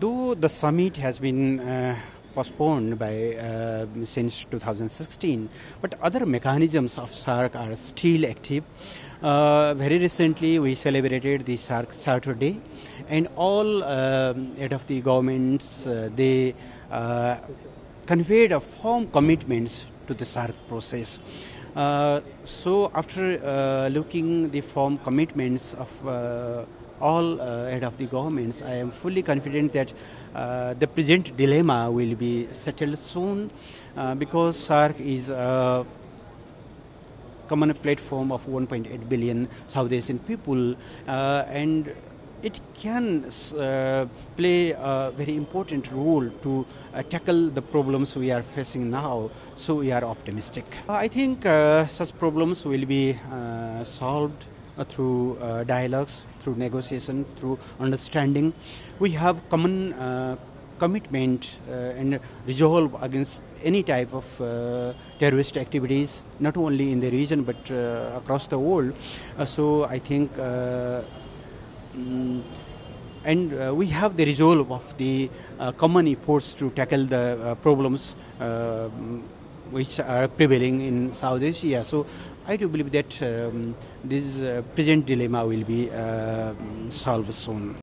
though the summit has been uh, postponed by uh, since 2016, but other mechanisms of SAARC are still active. Uh, very recently, we celebrated the SAARC Charter Day, and all um, head of the governments uh, they uh, conveyed a firm commitments to the SAARC process. Uh, so after uh, looking the firm commitments of uh, all uh, head of the governments, I am fully confident that uh, the present dilemma will be settled soon uh, because SAARC is a common platform of 1.8 billion South Asian people and it can uh, play a very important role to uh, tackle the problems we are facing now. So we are optimistic. I think uh, such problems will be uh, solved uh, through uh, dialogues, through negotiation, through understanding. We have common uh, commitment uh, and resolve against any type of uh, terrorist activities, not only in the region but uh, across the world. Uh, so I think. And uh, we have the resolve of the uh, common efforts to tackle the uh, problems uh, which are prevailing in South Asia. So I do believe that um, this uh, present dilemma will be uh, solved soon.